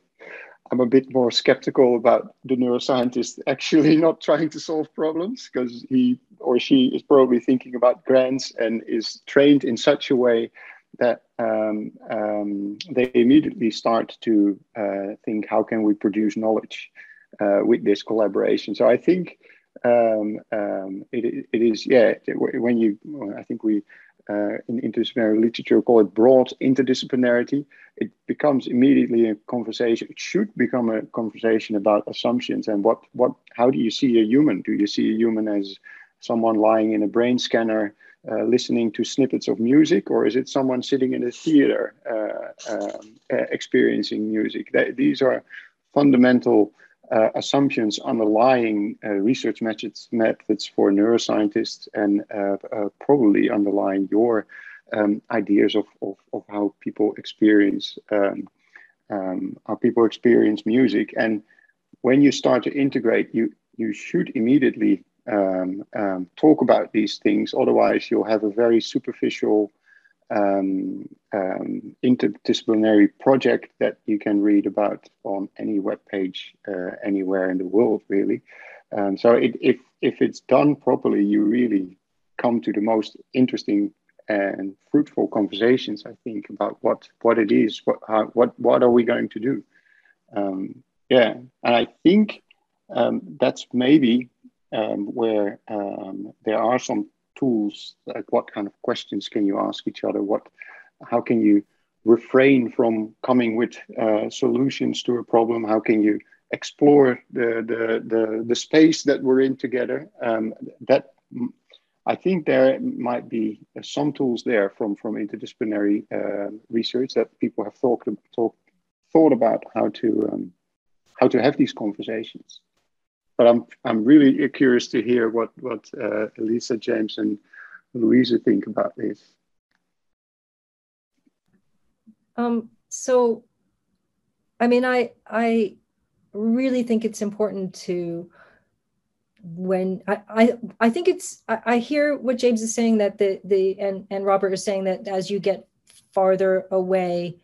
I'm a bit more skeptical about the neuroscientist actually not trying to solve problems because he or she is probably thinking about grants and is trained in such a way that um, um, they immediately start to uh, think how can we produce knowledge uh, with this collaboration. So I think um, um it, it is yeah when you I think we uh, in interdisciplinary literature call it broad interdisciplinarity. It becomes immediately a conversation. It should become a conversation about assumptions and what what how do you see a human? Do you see a human as someone lying in a brain scanner uh, listening to snippets of music, or is it someone sitting in a theater uh, um, uh, experiencing music? That, these are fundamental uh, assumptions underlying uh, research methods, methods for neuroscientists and uh, probably underlying your um, ideas of, of, of, how people experience um, um, how people experience music. And when you start to integrate, you you should immediately um, um, talk about these things. Otherwise, you'll have a very superficial um, um, interdisciplinary project that you can read about on any web page uh, anywhere in the world, really. Um, so it, if if it's done properly, you really come to the most interesting and fruitful conversations. I think about what what it is, what how, what what are we going to do? Um, yeah, and I think that's maybe um, where there are some tools like what kind of questions can you ask each other? What how can you refrain from coming with uh, solutions to a problem? How can you explore the the the, the space that we're in together? Um, that I think there might be some tools there from from interdisciplinary uh, research that people have thought talk, thought about how to um, how to have these conversations but I'm I'm really curious to hear what what uh, Elissa, James, and Louisa think about this. Um, so, I mean, I I really think it's important to when I, I I think it's I, I hear what James is saying that the the and and Robert is saying that as you get farther away,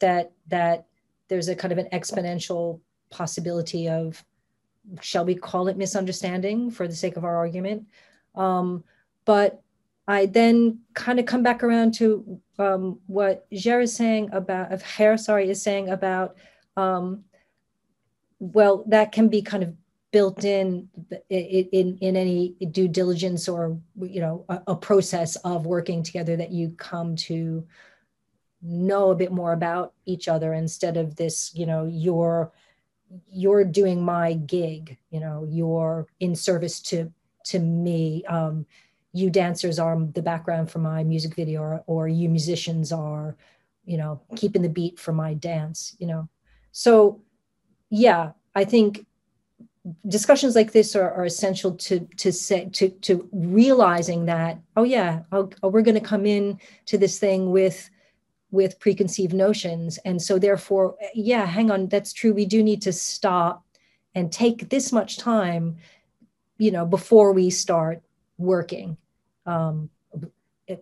that that there's a kind of an exponential possibility of shall we call it misunderstanding for the sake of our argument? Um, but I then kind of come back around to um, what Jer is saying about, of Hair, sorry, is saying about, um, well, that can be kind of built in in in any due diligence or you know a, a process of working together that you come to know a bit more about each other instead of this you know you're you're doing my gig you know you're in service to to me um, you dancers are the background for my music video or, or you musicians are you know keeping the beat for my dance you know. So yeah i think discussions like this are, are essential to to say to to realizing that oh yeah oh, oh, we're going to come in to this thing with with preconceived notions and so therefore yeah hang on that's true we do need to stop and take this much time you know before we start working um,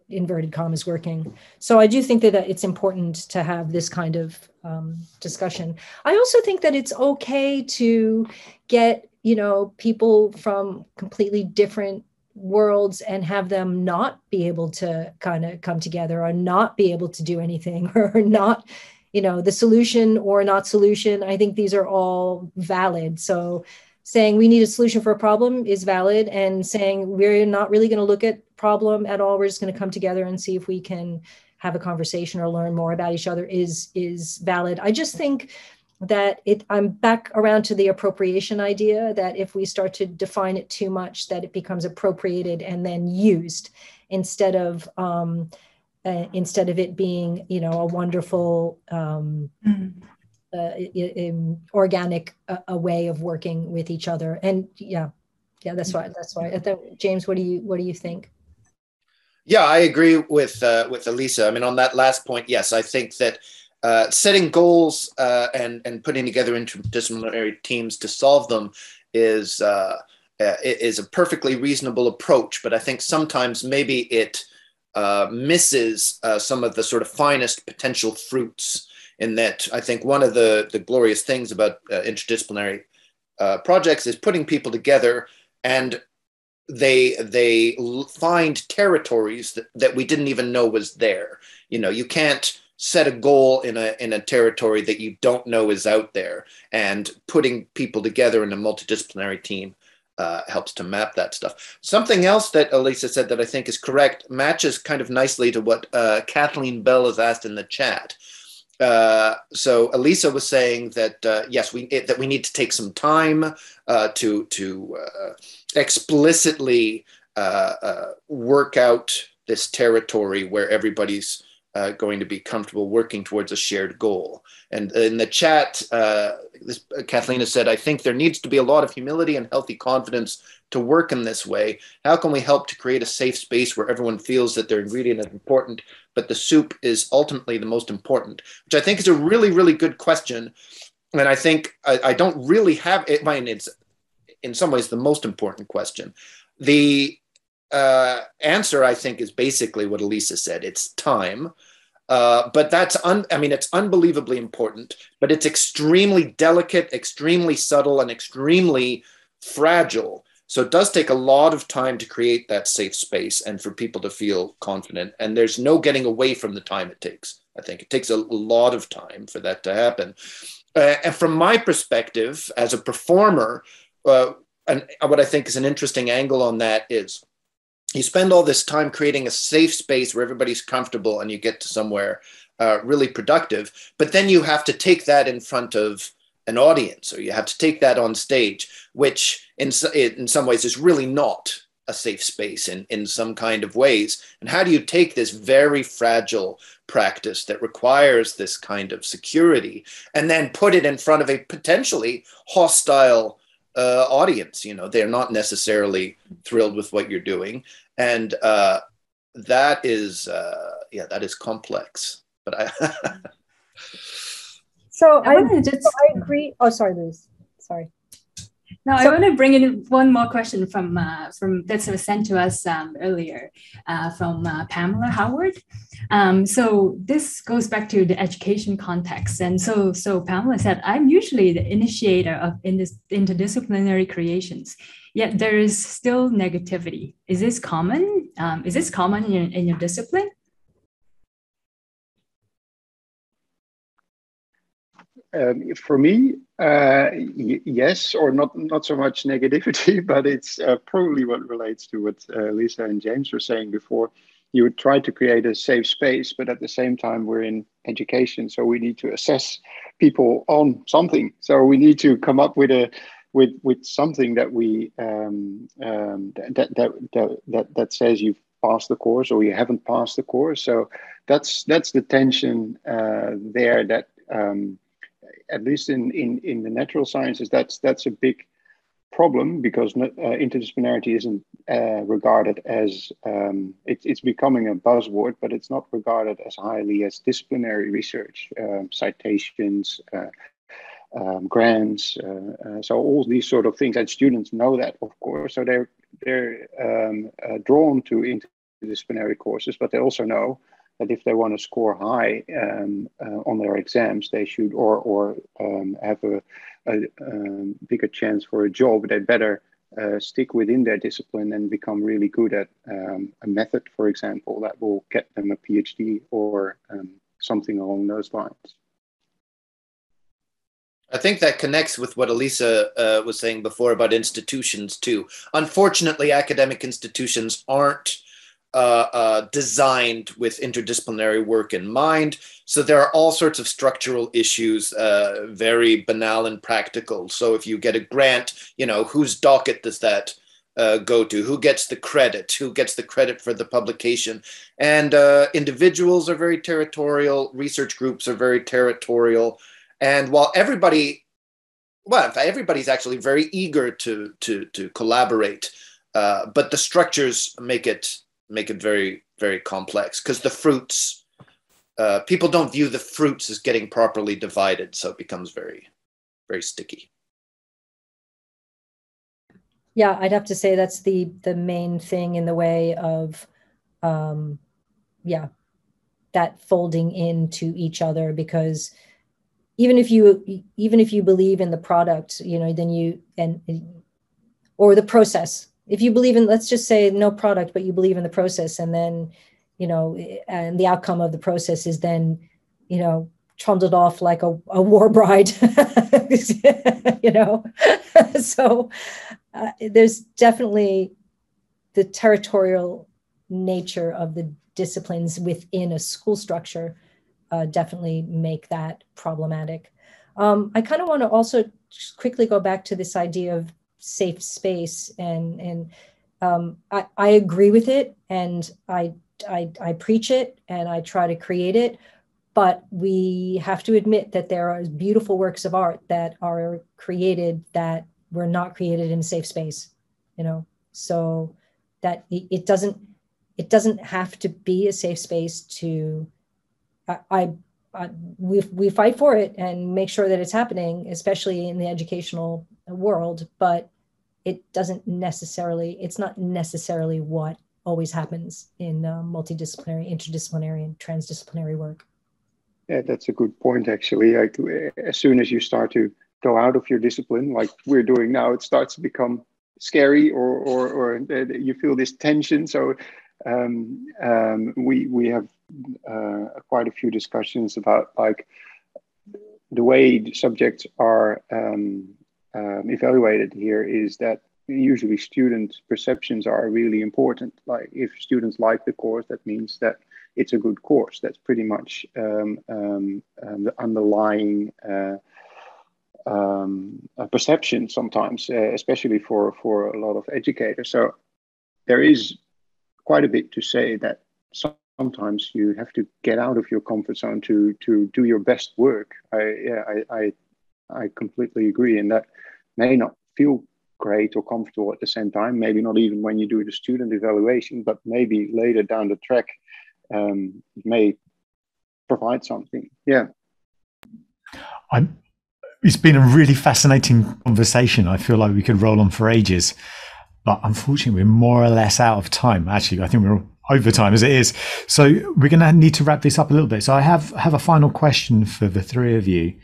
inverted commas working. So I do think that it's important to have this kind of um, discussion. I also think that it's okay to get you know people from completely different worlds and have them not be able to kind of come together or not be able to do anything or not you know the solution or not solution. I think these are all valid. So saying we need a solution for a problem is valid and saying we're not really going to look at problem at all we're just going to come together and see if we can have a conversation or learn more about each other is is valid. I just think that it i'm back around to the appropriation idea that if we start to define it too much that it becomes appropriated and then used instead of um, uh, instead of it being you know a wonderful um, mm-hmm uh, organic uh, a way of working with each other. And yeah, yeah, that's why. That's why. James, what do you what do you think? Yeah, I agree with uh, with Elissa. I mean, on that last point, yes, I think that uh, setting goals uh, and and putting together interdisciplinary teams to solve them is uh, uh is a perfectly reasonable approach. But I think sometimes maybe it uh, misses uh, some of the sort of finest potential fruits in that I think one of the, the glorious things about interdisciplinary projects is putting people together and they they find territories that, that we didn't even know was there. You know, you can't set a goal in a in a territory that you don't know is out there and putting people together in a multidisciplinary team uh, helps to map that stuff. Something else that Elissa said that I think is correct matches kind of nicely to what uh, Kathleen Bell has asked in the chat, uh, so Elissa was saying that uh, yes, we it, that we need to take some time uh, to to uh, explicitly uh, work out this territory where everybody's Uh, going to be comfortable working towards a shared goal. And in the chat, uh, this, uh, Kathleen has said, "I think there needs to be a lot of humility and healthy confidence to work in this way? How can we help to create a safe space where everyone feels that their ingredient is important, but the soup is ultimately the most important? Which I think is a really, really good question. And I think I, I don't really have it. Mean, it's in some ways the most important question. The uh, answer, I think, is basically what Elissa said it's time. Uh, but that's un- i mean it's unbelievably important but it's extremely delicate extremely subtle and extremely fragile so it does take a lot of time to create that safe space and for people to feel confident. And there's no getting away from the time it takes. I think it takes a lot of time for that to happen. Uh, and from my perspective as a performer, uh, and what I think is an interesting angle on that is you spend all this time creating a safe space where everybody's comfortable and you get to somewhere uh, really productive, but then you have to take that in front of an audience or you have to take that on stage, which in, in some ways is really not a safe space in, in some kind of ways. And how do you take this very fragile practice that requires this kind of security and then put it in front of a potentially hostile uh, audience? You know, they're not necessarily thrilled with what you're doing. And uh, that is, uh, yeah, that is complex. But I. So I, I, just, I agree. Oh, sorry, Liz. Sorry. Now so, I want to bring in one more question from uh, from that was sent to us um, earlier uh, from uh, Pamela Howard. Um, so this goes back to the education context, and so so Pamela said, "I'm usually the initiator of in this interdisciplinary creations, yet there is still negativity. Is this common? Um, is this common in your, in your discipline?" Um, for me, uh, yes, or not not so much negativity, but it's uh, probably what relates to what uh, Lisa and James were saying before. You would try to create a safe space, but at the same time, we're in education, so we need to assess people on something. So we need to come up with a with with something that we um, um, that, that that that that says you've passed the course or you haven't passed the course. So that's that's the tension uh, there that. Um, at least in, in, in the natural sciences, that's that's a big problem because uh, interdisciplinarity isn't uh, regarded as um, it, it's becoming a buzzword, but it's not regarded as highly as disciplinary research, um, citations, uh, um, grants. Uh, uh, so all these sort of things, and students know that, of course. So they're they're um, uh, drawn to interdisciplinary courses, but they also know that if they want to score high um, uh, on their exams, they should or or um, have a, a, a, um, bigger chance for a job. They better uh, stick within their discipline and become really good at um, a method, for example, that will get them a PhD or um, something along those lines. I think that connects with what Elissa uh, was saying before about institutions too. Unfortunately, academic institutions aren't uh, uh, designed with interdisciplinary work in mind. So there are all sorts of structural issues, uh, very banal and practical. So if you get a grant, you know, whose docket does that uh, go to? Who gets the credit? Who gets the credit for the publication? And uh, individuals are very territorial, research groups are very territorial. And while everybody, well, everybody's actually very eager to, to, to collaborate, uh, but the structures make it make it very very complex because the fruits uh, people don't view the fruits as getting properly divided so it becomes very very sticky. Yeah i'd have to say that's the the main thing in the way of um yeah that folding into each other because even if you even if you believe in the product you know then you and or the process if you believe in let's just say no product but you believe in the process and then you know and the outcome of the process is then you know trundled off like a, a war bride you know? So uh, there's definitely the territorial nature of the disciplines within a school structure uh, definitely make that problematic. Um, i kind of want to also quickly go back to this idea of safe space and and um, I, I agree with it and I, I I preach it and I try to create it but we have to admit that there are beautiful works of art that are created that were not created in a safe space you know? So that it doesn't it doesn't have to be a safe space to I, I, I we, we fight for it and make sure that it's happening especially in the educational world but it doesn't necessarily it's not necessarily what always happens in uh, multidisciplinary interdisciplinary and transdisciplinary work. Yeah that's a good point actually. Like, as soon as you start to go out of your discipline like we're doing now it starts to become scary or or, or you feel this tension. So um, um, we we have uh, quite a few discussions about like the way subjects are um, um, evaluated here is that usually student perceptions are really important. Like if students like the course, that means that it's a good course. That's pretty much um, um, um the underlying uh, um, perception sometimes, uh, especially for, for a lot of educators. So there is quite a bit to say that sometimes you have to get out of your comfort zone to to do your best work. I yeah, I, I I completely agree. And that may not feel great or comfortable at the same time. Maybe not even when you do the student evaluation, but maybe later down the track, um, may provide something. Yeah. I'm it's been a really fascinating conversation. I feel like we could roll on for ages, but unfortunately, we're more or less out of time. Actually, I think we're over time as it is. So we're going to need to wrap this up a little bit. So I have have a final question for the three of you,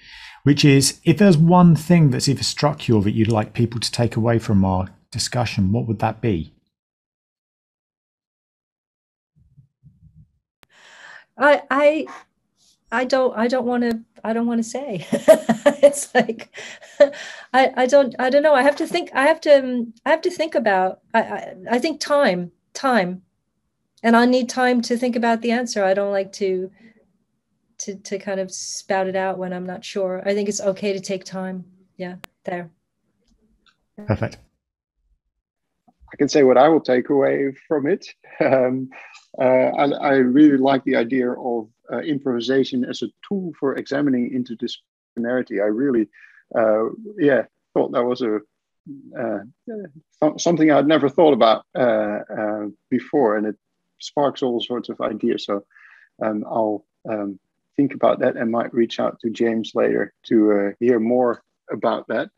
which is: if there's one thing that's either struck you or that you'd like people to take away from our discussion, what would that be? I I I don't I don't want to I don't want to say. it's like I I don't I don't know. I have to think I have to um, I have to think about I I, I think time time and I need time to think about the answer. I don't like to to to kind of spout it out when I'm not sure. I think it's okay to take time. Yeah, there. Perfect. I can say what I will take away from it. Um, uh, I, I, really like the idea of uh, improvisation as a tool for examining interdisciplinarity. I really, uh, yeah, thought that was a uh, something I'd never thought about uh, uh, before, and it sparks all sorts of ideas. So um, I'll um, think about that and might reach out to James later to hear more about that.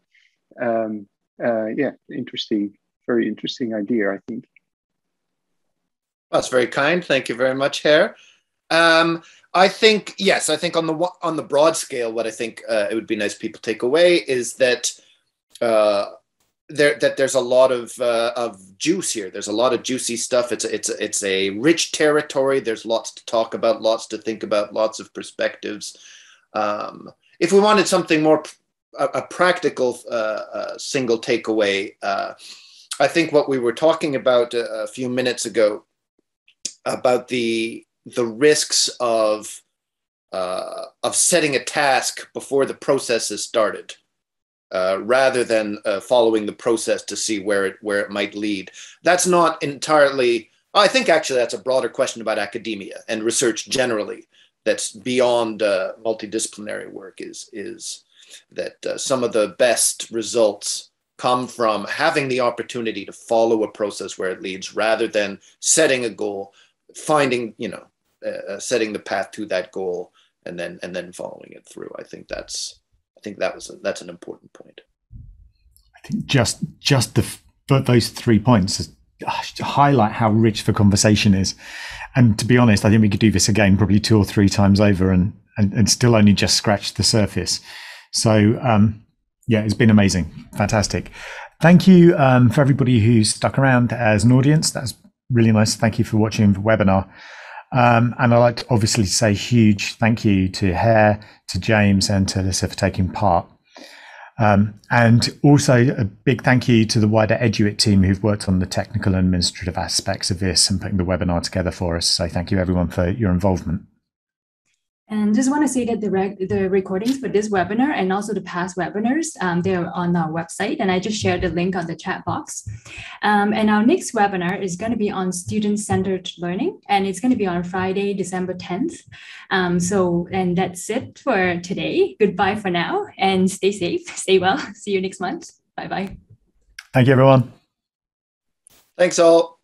Um, yeah, interesting, very interesting idea, I think. That's very kind. Thank you very much, Hare. Um, I think yes. I think on the on the broad scale, what I think uh, it would be nice people take away is that uh, there that there's a lot of uh, of juice here. There's a lot of juicy stuff. It's a, it's a, it's a rich territory. There's lots to talk about, lots to think about, lots of perspectives. Um, if we wanted something more a, a practical uh, uh, single takeaway, uh, I think what we were talking about a, a few minutes ago about the the risks of uh, of setting a task before the process has started, uh, rather than uh, following the process to see where it where it might lead. That's not entirely. I think actually that's a broader question about academia and research generally. That's beyond uh, multidisciplinary work. Is is that uh, some of the best results come from having the opportunity to follow a process where it leads rather than setting a goal finding you know uh, setting the path to that goal and then and then following it through i think that's think that was a, that's an important point. I think just just the but those three points highlight how rich the conversation is. And to be honest i think we could do this again probably two or three times over and and, and still only just scratch the surface. So um yeah it's been amazing. Fantastic. Thank you um, for everybody who stuck around as an audience. That's really nice. Thank you for watching the webinar. Um, and I'd like to obviously say huge thank you to Hare, to James, and to Elissa for taking part. Um, and also a big thank you to the wider Eduit team who've worked on the technical and administrative aspects of this and putting the webinar together for us. So thank you everyone for your involvement. And just want to say that the, rec- the recordings for this webinar and also the past webinars, um, they're on our website. And I just shared the link on the chat box. Um, and our next webinar is going to be on student-centered learning. And it's going to be on Friday, December 10th. Um, so, and that's it for today. Goodbye for now and stay safe, stay well. See you next month. Bye-bye. Thank you, everyone. Thanks all.